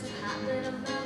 just happened